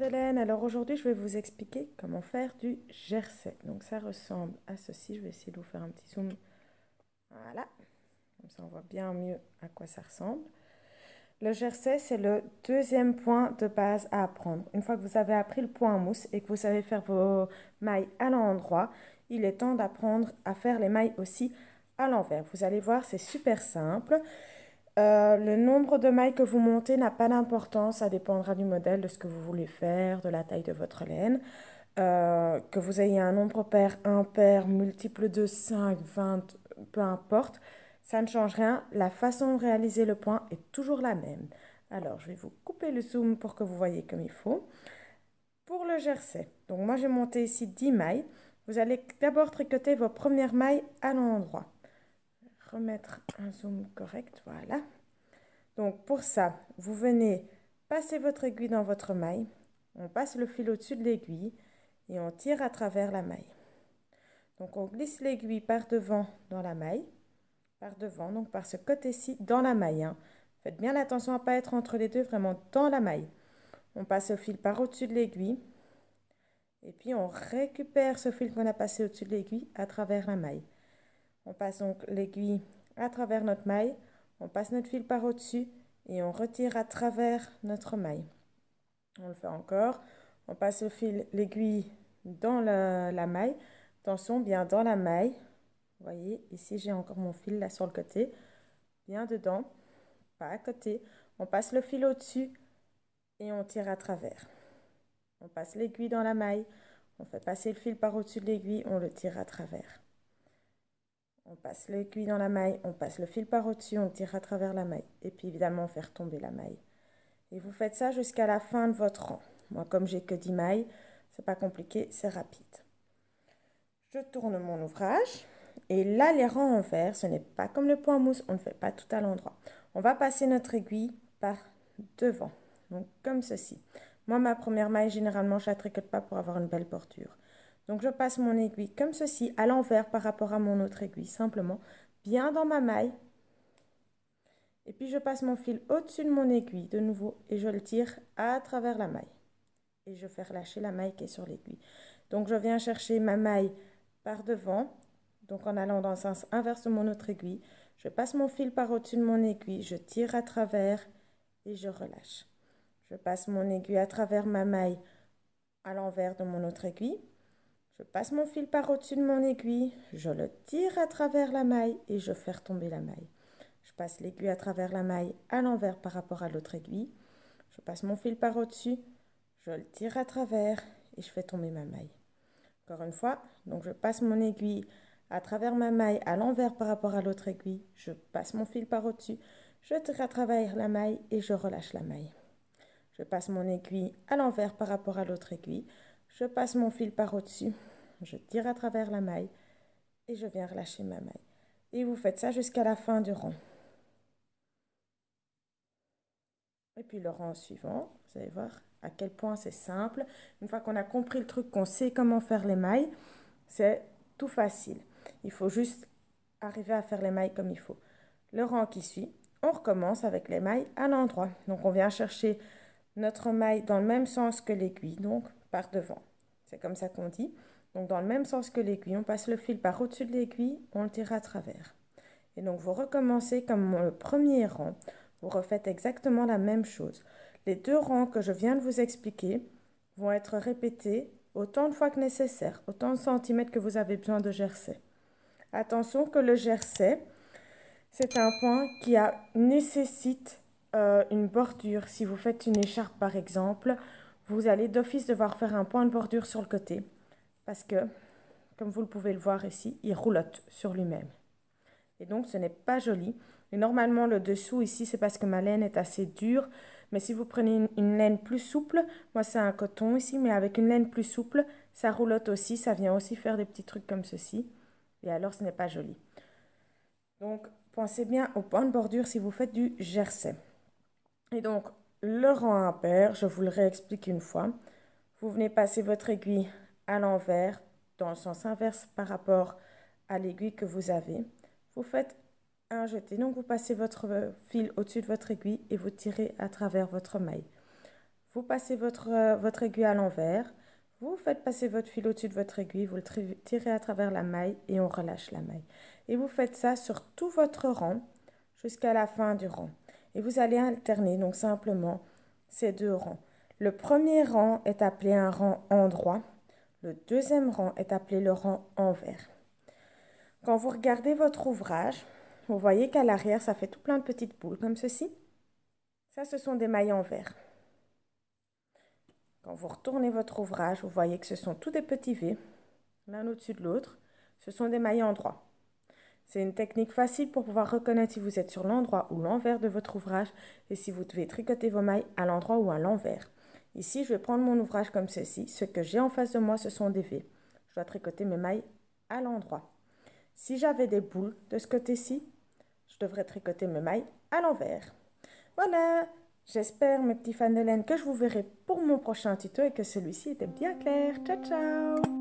de laine, alors aujourd'hui je vais vous expliquer comment faire du jersey. Donc ça ressemble à ceci, je vais essayer de vous faire un petit zoom. Voilà, comme ça on voit bien mieux à quoi ça ressemble. Le jersey, c'est le deuxième point de base à apprendre. Une fois que vous avez appris le point mousse et que vous savez faire vos mailles à l'endroit, il est temps d'apprendre à faire les mailles aussi à l'envers. Vous allez voir, c'est super simple. Euh, le nombre de mailles que vous montez n'a pas d'importance, ça dépendra du modèle, de ce que vous voulez faire, de la taille de votre laine. Euh, que vous ayez un nombre pair, impair, multiple de 5, 20, peu importe, ça ne change rien. La façon de réaliser le point est toujours la même. Alors, je vais vous couper le zoom pour que vous voyez comme il faut. Pour le jersey, donc moi j'ai monté ici 10 mailles. Vous allez d'abord tricoter vos premières mailles à l'endroit remettre un zoom correct, voilà. Donc pour ça, vous venez passer votre aiguille dans votre maille, on passe le fil au-dessus de l'aiguille et on tire à travers la maille. Donc on glisse l'aiguille par devant dans la maille, par devant, donc par ce côté-ci dans la maille. Hein. Faites bien attention à ne pas être entre les deux, vraiment dans la maille. On passe le fil par au-dessus de l'aiguille et puis on récupère ce fil qu'on a passé au-dessus de l'aiguille à travers la maille. On passe donc l'aiguille à travers notre maille, on passe notre fil par au-dessus et on retire à travers notre maille. On le fait encore. On passe fil, l'aiguille dans la, maille. Attention, bien dans la maille. Vous voyez, ici j'ai encore mon fil là sur le côté. Bien dedans, pas à côté. On passe le fil au-dessus et on tire à travers. On passe l'aiguille dans la maille. On fait passer le fil par au-dessus de l'aiguille, on le tire à travers. On passe l'aiguille dans la maille, on passe le fil par au-dessus, on tire à travers la maille. Et puis évidemment, faire tomber la maille. Et vous faites ça jusqu'à la fin de votre rang. Moi, comme j'ai que 10 mailles, c'est pas compliqué, c'est rapide. Je tourne mon ouvrage. Et là, les rangs en vert, ce n'est pas comme le point mousse, on ne fait pas tout à l'endroit. On va passer notre aiguille par devant. Donc, comme ceci. Moi, ma première maille, généralement, je la tricote pas pour avoir une belle bordure. Donc je passe mon aiguille comme ceci, à l'envers par rapport à mon autre aiguille, simplement, bien dans ma maille. Et puis je passe mon fil au-dessus de mon aiguille de nouveau et je le tire à travers la maille. Et je fais relâcher la maille qui est sur l'aiguille. Donc je viens chercher ma maille par devant, donc en allant dans le sens inverse de mon autre aiguille. Je passe mon fil par au-dessus de mon aiguille, je tire à travers et je relâche. Je passe mon aiguille à travers ma maille à l'envers de mon autre aiguille. Je passe mon fil par au-dessus de mon aiguille, je le tire à travers la maille et je fais retomber la maille. Je passe l'aiguille à travers la maille à l'envers par rapport à l'autre aiguille. Je passe mon fil par au-dessus, je le tire à travers et je fais tomber ma maille. Encore une fois, donc je passe mon aiguille à travers ma maille à l'envers par rapport à l'autre aiguille. Je passe mon fil par au-dessus, je tire à travers la maille et je relâche la maille. Je passe mon aiguille à l'envers par rapport à l'autre aiguille. Je passe mon fil par au-dessus, je tire à travers la maille et je viens relâcher ma maille. Et vous faites ça jusqu'à la fin du rang. Et puis le rang suivant, vous allez voir à quel point c'est simple. Une fois qu'on a compris le truc, qu'on sait comment faire les mailles, c'est tout facile. Il faut juste arriver à faire les mailles comme il faut. Le rang qui suit, on recommence avec les mailles à l'endroit. Donc on vient chercher notre maille dans le même sens que l'aiguille, donc par devant. C'est comme ça qu'on dit. Donc dans le même sens que l'aiguille, on passe le fil par au-dessus de l'aiguille, on le tire à travers. Et donc vous recommencez comme le premier rang. Vous refaites exactement la même chose. Les deux rangs que je viens de vous expliquer vont être répétés autant de fois que nécessaire, autant de centimètres que vous avez besoin de jersey. Attention que le jersey, c'est un point qui a, nécessite euh, une bordure. Si vous faites une écharpe par exemple, vous allez d'office devoir faire un point de bordure sur le côté parce que, comme vous le pouvez le voir ici, il roulotte sur lui-même. Et donc, ce n'est pas joli. Et normalement, le dessous ici, c'est parce que ma laine est assez dure. Mais si vous prenez une, laine plus souple, moi c'est un coton ici, mais avec une laine plus souple, ça roulotte aussi, ça vient aussi faire des petits trucs comme ceci. Et alors, ce n'est pas joli. Donc, pensez bien au point de bordure si vous faites du jersey. Et donc, le rang impair, je vous le réexplique une fois. Vous venez passer votre aiguille à l'envers dans le sens inverse par rapport à l'aiguille que vous avez. Vous faites un jeté. Donc vous passez votre fil au-dessus de votre aiguille et vous tirez à travers votre maille. Vous passez votre, votre aiguille à l'envers. Vous faites passer votre fil au-dessus de votre aiguille, vous le tirez à travers la maille et on relâche la maille. Et vous faites ça sur tout votre rang jusqu'à la fin du rang. Et vous allez alterner donc simplement ces deux rangs. Le premier rang est appelé un rang endroit. Le deuxième rang est appelé le rang envers. Quand vous regardez votre ouvrage, vous voyez qu'à l'arrière, ça fait tout plein de petites boules comme ceci. Ça, ce sont des mailles envers. Quand vous retournez votre ouvrage, vous voyez que ce sont tous des petits V, l'un au-dessus de l'autre. Ce sont des mailles en droit. C'est une technique facile pour pouvoir reconnaître si vous êtes sur l'endroit ou l'envers de votre ouvrage et si vous devez tricoter vos mailles à l'endroit ou à l'envers. Ici, je vais prendre mon ouvrage comme ceci. Ce que j'ai en face de moi, ce sont des V. Je dois tricoter mes mailles à l'endroit. Si j'avais des boules de ce côté-ci, je devrais tricoter mes mailles à l'envers. Voilà, J'espère, mes petits fans de laine, que je vous verrai pour mon prochain tuto et que celui-ci était bien clair. Ciao, ciao